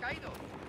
caído.